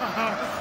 哈哈。